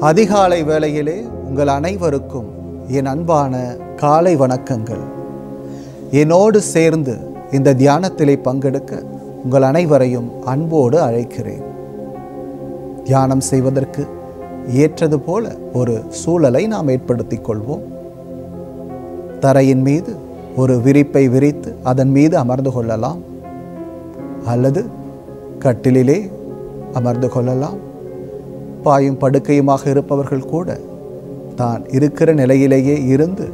அதிகாலை வேளையிலே உங்கள் அனைவருக்கும் என் அன்பான காலை வணக்கங்கள். என்னோடு சேர்ந்து இந்த தியானத்திலே பங்கெடுக்க உங்கள் அனைவரையும் அன்போடு அழைக்கிறேன். தியானம் செய்வதற்கு ஏற்றது போல ஒரு சூழலை நாம் ஏற்படுத்திக் கொள்வோம். தரையின் மீது ஒரு விரிப்பை விரித்து அதன் மீது அமர்ந்து கொள்ளலாம். அல்லது கட்டிலிலே அமர்ந்து கொள்ளலாம். பாயும் படுக்கையுமாக இருப்பவர்கள் கூட தான் இருக்கிற நிலையிலேயே இருந்து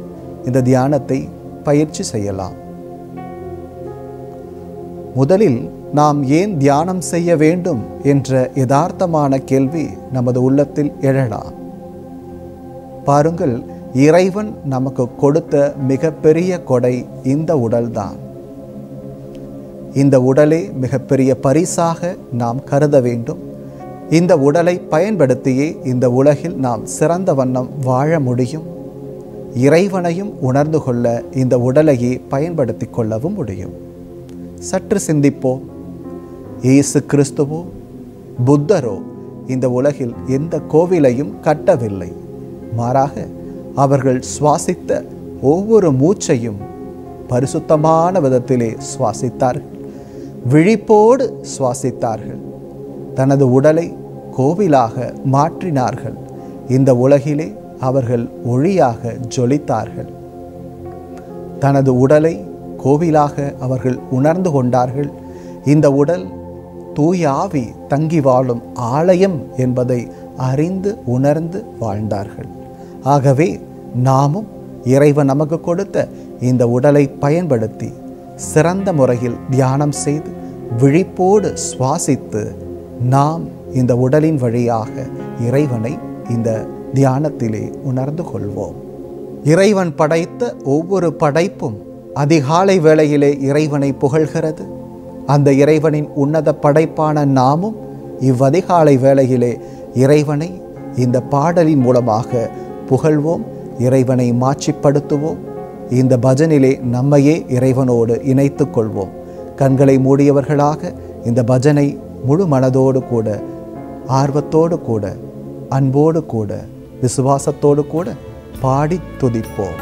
இந்த தியானத்தை பயிற்சி செய்யலாம். முதலில் நாம் ஏன் தியானம் செய்ய வேண்டும் என்ற யதார்த்தமான கேள்வி நமது உள்ளத்தில் எழலாம். பாருங்கள் இறைவன் நமக்கு கொடுத்த மிகப்பெரிய கொடை இந்த உடல்தான் இந்த உடலே மிகப்பெரிய பரிசாக நாம் கருத வேண்டும். இந்த உடலை பயன்படுத்தியே இந்த உலகில் நாம் சிறந்த வண்ணம் வாழ முடியும். இறைவனையும் உணர்ந்து கொள்ள இந்த உடலையே பயன்படுத்தி கொள்ளவும் முடியும். சற்று சிந்திப்போம் இயேசு கிறிஸ்துவோ புத்தரோ இந்த உலகில் எந்த கோவிலையும் கட்டவில்லை. மாறாக அவர்கள் சுவாசித்த ஒவ்வொரு மூச்சையும் பரிசுத்தமான விதத்திலே சுவாசித்தார்கள். விழிப்போடு சுவாசித்தார்கள். தனது உடலை கோவிலாக மாற்றினார்கள். இந்த உலகிலே அவர்கள் ஒளியாக ஜொலித்தார்கள். தனது உடலை கோவிலாக அவர்கள் உணர்ந்து கொண்டார்கள். இந்த உடல் தூயாவி தங்கி வாழும் ஆலயம் என்பதை அறிந்து உணர்ந்து வாழ்ந்தார்கள். ஆகவே நாமும் இறைவன் நமக்கு கொடுத்த இந்த உடலை பயன்படுத்தி சிறந்த முறையில் தியானம் செய்து விழிப்போடு சுவாசித்து நாம் இந்த உடலின் வழியாக இறைவனை இந்த தியானத்திலே உணர்ந்து கொள்வோம். இறைவன் படைத்த ஒவ்வொரு படைப்பும் அதிகாலை வேளையிலே இறைவனை புகழ்கிறது. அந்த இறைவனின் உன்னத படைப்பான நாமும் இவ்வதிகாலை வேளையிலே இறைவனை இந்த பாடலின் மூலமாக புகழ்வோம் இறைவனை மாட்சிப்படுத்துவோம். இந்த பஜனிலே நம்மையே இறைவனோடு இணைத்து கொள்வோம். கண்களை மூடியவர்களாக இந்த பஜனை முழு மனதோடு கூட ஆர்வத்தோடு கூட அன்போடு கூட விசுவாசத்தோடு கூட பாடி துதிப்போம்.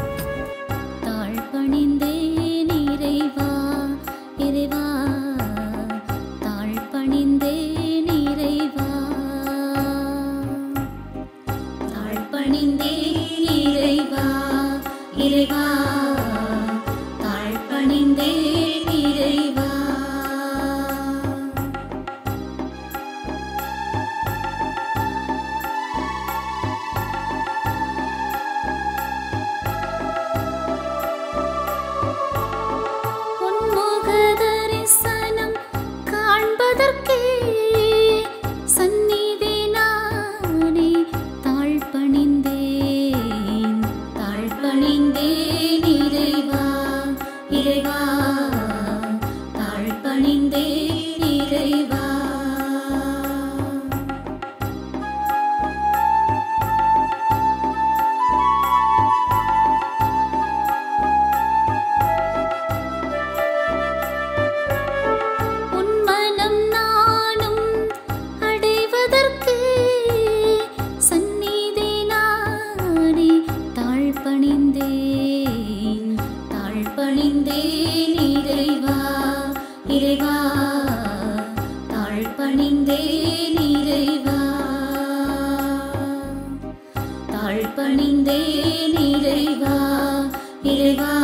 இறைவா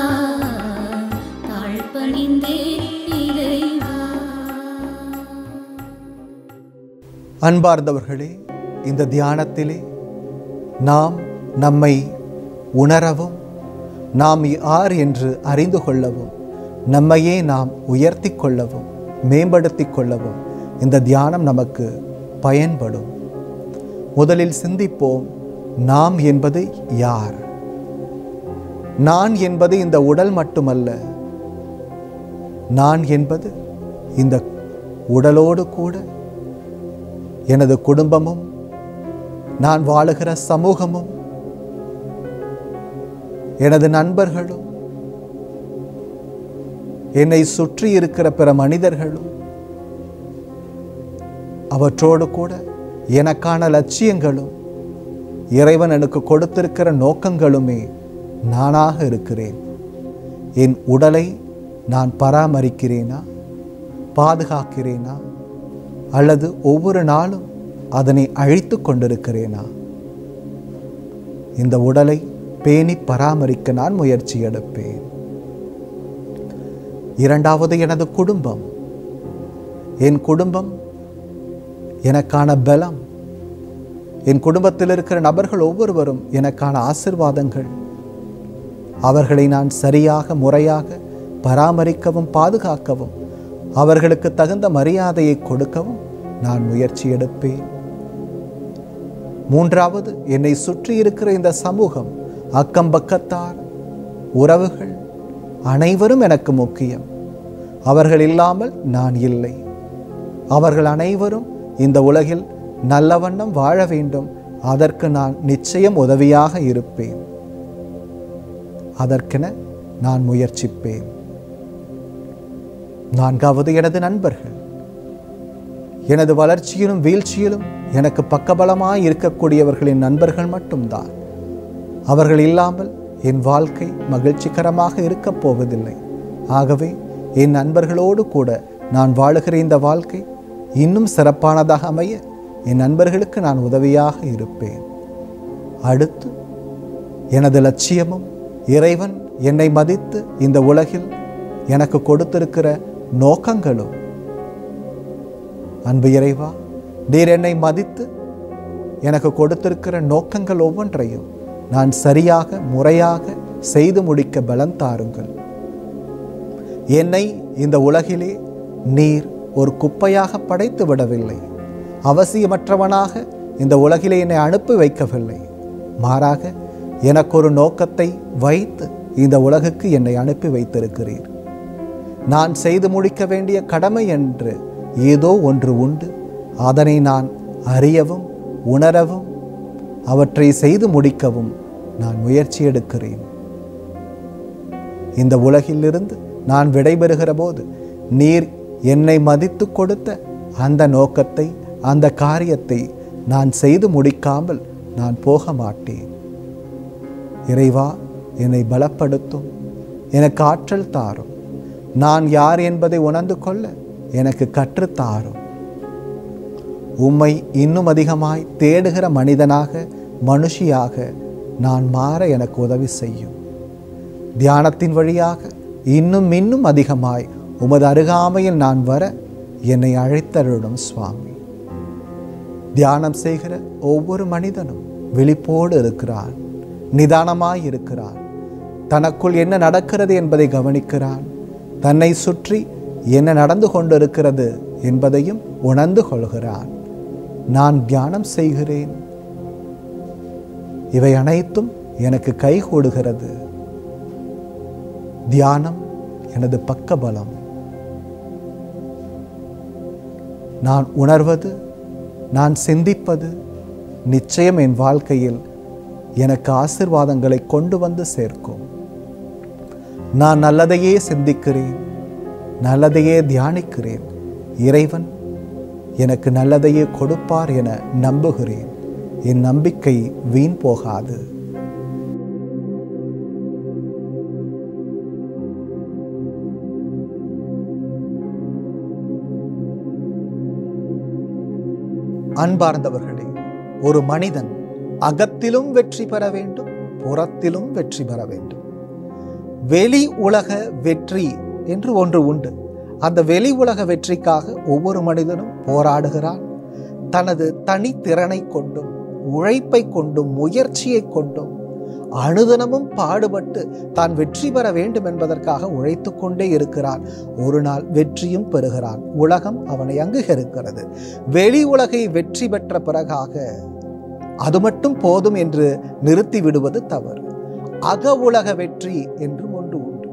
தாழ்பணிந்தேன் இறைவா அன்பார்ந்தவர்களே இந்த தியானத்திலே நாம் நம்மை உணரவும் நாம் யார் என்று அறிந்து கொள்ளவும் நம்மையே நாம் உயர்த்தி கொள்ளவும் மேம்படுத்தி கொள்ளவும் இந்த தியானம் நமக்கு பயன்படும். முதலில் சிந்திப்போம். நாம் என்பது யார்? நான் என்பது இந்த உடல் மட்டுமல்ல. நான் என்பது இந்த உடலோடு கூட. எனது குடும்பமும் நான் வாழுகிற சமூகமும் எனது நண்பர்களும் என்னை சுற்றி இருக்கிற பிற மனிதர்களும் அவற்றோடு கூட எனக்கான லட்சியங்களும் இறைவன் எனக்கு கொடுத்திருக்கிற நோக்கங்களுமே நானாக இருக்கிறேன். என் உடலை நான் பராமரிக்கிறேனா? பாதுகாக்கிறேனா? அல்லது ஒவ்வொரு நாளும் அதனை அழித்து கொண்டிருக்கிறேனா? இந்த உடலை பேணி பராமரிக்க நான் முயற்சி எடுப்பேன். இரண்டாவது எனது குடும்பம். என் குடும்பம் எனக்கான பலம் என் குடும்பத்தில் இருக்கிற நபர்கள் ஒவ்வொருவரும் எனக்கான ஆசிர்வாதங்கள். அவர்களை நான் சரியாக முறையாக பராமரிக்கவும் பாதுகாக்கவும் அவர்களுக்கு தகுந்த மரியாதையை கொடுக்கவும் நான் முயற்சி எடுப்பேன். மூன்றாவது என்னை சுற்றி இருக்கிற இந்த சமூகம் அக்கம் பக்கத்தார் உறவுகள் அனைவரும் எனக்கு முக்கியம். அவர்கள் இல்லாமல் நான் இல்லை. அவர்கள் அனைவரும் இந்த உலகில் நல்ல வண்ணம் வாழ வேண்டும். அதற்கு நான் நிச்சயம் உதவியாக இருப்பேன். அதற்கென நான் முயற்சிப்பேன். நான்காவது எனது நண்பர்கள். எனது வளர்ச்சியிலும் வீழ்ச்சியிலும் எனக்கு பக்கபலமாய் இருக்கக்கூடியவர்களின் நண்பர்கள் மட்டும்தான். அவர்கள் இல்லாமல் என் வாழ்க்கை மகிழ்ச்சிகரமாக இருக்கப் போவதில்லை. ஆகவே என் நண்பர்களோடு கூட நான் வாழுகிற இந்த வாழ்க்கை இன்னும் சிறப்பானதாக அமைய என் நண்பர்களுக்கு நான் உதவியாக இருப்பேன். அடுத்து எனது லட்சியமும் இறைவன் என்னை மதித்து இந்த உலகில் எனக்கு கொடுத்திருக்கிற நோக்கங்களும். அன்பு இறைவா நீர் என்னை மதித்து எனக்கு கொடுத்திருக்கிற நோக்கங்கள் ஒவ்வொன்றையும் நான் சரியாக முறையாக செய்து முடிக்க பலம் தாருங்கள். என்னை இந்த உலகிலே நீர் ஒரு குப்பையாக படைத்து விடவில்லை. அவசியமற்றவனாக இந்த உலகிலே என்னை அனுப்பி வைக்கவில்லை. மாறாக எனக்கு ஒரு நோக்கத்தை வைத்து இந்த உலகுக்கு என்னை அனுப்பி வைத்திருக்கிறீர். நான் செய்து முடிக்க வேண்டிய கடமை என்று ஏதோ ஒன்று உண்டு. அதனை நான் அறியவும் உணரவும் அவற்றை செய்து முடிக்கவும் நான் முயற்சி எடுக்கிறேன். இந்த உலகிலிருந்து நான் விடைபெறுகிற போது நீர் என்னை மதித்து கொடுத்த அந்த நோக்கத்தை அந்த காரியத்தை நான் செய்து முடிக்காமல் நான் போக மாட்டேன். இறைவா என்னை பலப்படுத்தும். எனக்கு ஆற்றல் தாரும். நான் யார் என்பதை உணர்ந்து கொள்ள எனக்கு கற்றுத்தாரும் உம்மை இன்னும் அதிகமாய் தேடுகிற மனிதனாக மனுஷியாக நான் மாற எனக்கு உதவி செய்யும். தியானத்தின் வழியாக இன்னும் இன்னும் அதிகமாய் உமது அருகாமையில் நான் வர என்னை அழைத்தருளும் சுவாமி. தியானம் செய்கிற ஒவ்வொரு மனிதனும் விழிப்போடு இருக்கிறான் நிதானமாய் இருக்கிறான். தனக்குள் என்ன நடக்கிறது என்பதை கவனிக்கிறான். தன்னை சுற்றி என்ன நடந்து கொண்டிருக்கிறது என்பதையும் உணர்ந்து கொள்கிறான். நான் தியானம் செய்கிறேன். இவை அனைத்தும் எனக்கு கைகூடுகிறது தியானம் எனது பக்கபலம். நான் உணர்வது நான் சிந்திப்பது நிச்சயம் என் வாழ்க்கையில் எனக்கு ஆசிர்வாதங்களை கொண்டு வந்து சேர்க்கும். நான் நல்லதையே சிந்திக்கிறேன் நல்லதையே தியானிக்கிறேன். இறைவன் எனக்கு நல்லதையே கொடுப்பார் என நம்புகிறேன். என் நம்பிக்கை வீண் போகாது. அன்பார்ந்தவர்களே ஒரு மனிதன் அகத்திலும் வெற்றி பெற வேண்டும் புறத்திலும் வெற்றி பெற வேண்டும். வெளி உலக வெற்றி என்று ஒன்று உண்டு. அந்த வெளி உலக வெற்றிக்காக ஒவ்வொரு மனிதனும் போராடுகிறான். தனது தனித்திறனை கொண்டும் உழைப்பை கொண்டும் முயற்சியை கொண்டும் அனுதனமும் பாடுபட்டு தான் வெற்றி பெற வேண்டும் என்பதற்காக உழைத்து கொண்டே இருக்கிறான். ஒரு நாள் வெற்றியும் பெறுகிறான். உலகம் அவனை அங்குகரிக்கிறது. வெளி உலகை வெற்றி பெற்ற பிறகாக அது மட்டும் போதும் என்று நிறுத்தி விடுவது தவறு. அக உலக வெற்றி என்று ஒன்று உண்டு.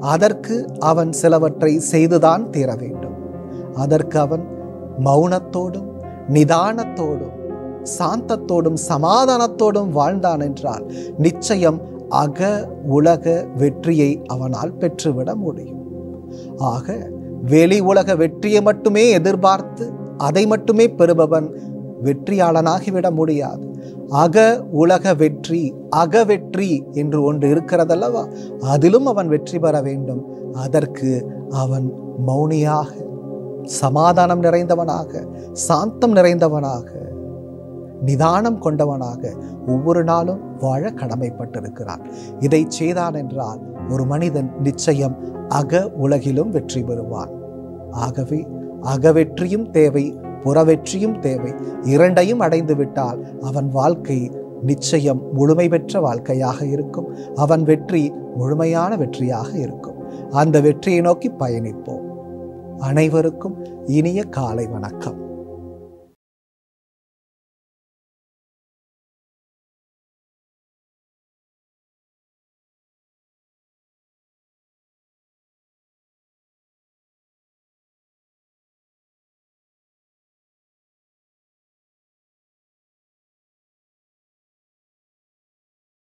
அதற்கு அவன் சிலவற்றை செய்துதான் தீர வேண்டும். அதற்கு அவன் மௌனத்தோடும் நிதானத்தோடும் சாந்தத்தோடும் சமாதானத்தோடும் வாழ்ந்தான் என்றால் நிச்சயம் அக உலக வெற்றியை அவனால் பெற்றுவிட முடியும். ஆக வெளி உலக வெற்றியை மட்டுமே எதிர்பார்த்து அதை மட்டுமே பெறுபவன் வெற்றியாளனாகிவிட முடியாது. அக உலக வெற்றி அக வெற்றி என்று ஒன்று இருக்கிறதல்லவா? அதிலும் அவன் வெற்றி பெற வேண்டும். அதற்கு அவன் மௌனியாக சமாதானம் நிறைந்தவனாக சாந்தம் நிறைந்தவனாக நிதானம் கொண்டவனாக ஒவ்வொரு நாளும் வாழ கடமைப்பட்டிருக்கிறான். இதை செய்தான் என்றால் ஒரு மனிதன் நிச்சயம் அக உலகிலும் வெற்றி பெறுவான். ஆகவே அகவெற்றியும் தேவை புறவெற்றியும் தேவை. இரண்டையும் அடைந்து விட்டால் அவன் வாழ்க்கை நிச்சயம் முழுமை பெற்ற வாழ்க்கையாக இருக்கும். அவன் வெற்றி முழுமையான வெற்றியாக இருக்கும். அந்த வெற்றியை நோக்கி பயணிப்போம். அனைவருக்கும் இனிய காலை வணக்கம்.